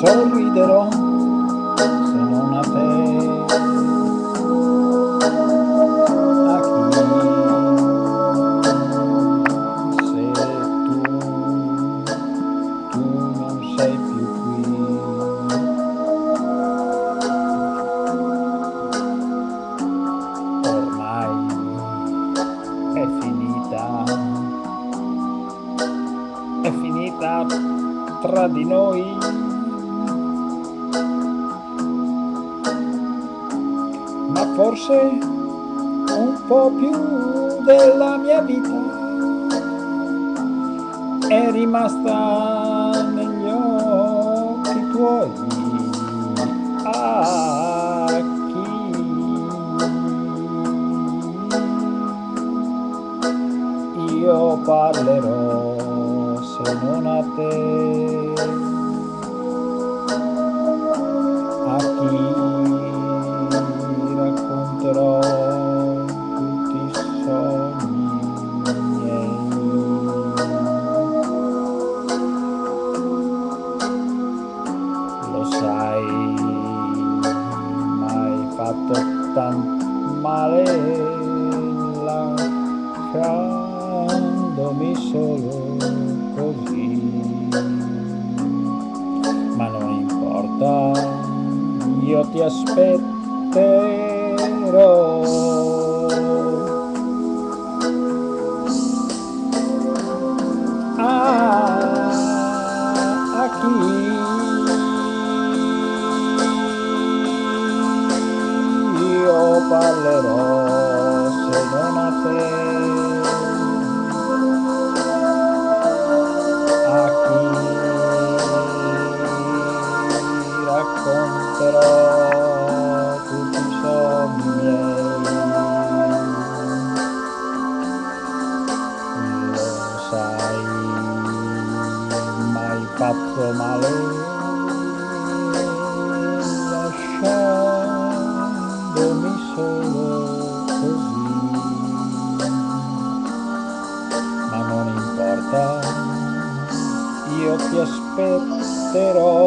sorriderò se non a te. A chi se tu, tu non sei più qui. Ormai è finita, è finita tra di noi. Ma forse un po' più della mia vita è rimasta negli occhi tuoi. A chi io parlerò se non a te? Male lasciandomi solo così. Ma non importa, io ti aspetterò. Ah, a Valoroso racconterò tutti i sogni miei Lo sai, mai fatto male y aspecteros.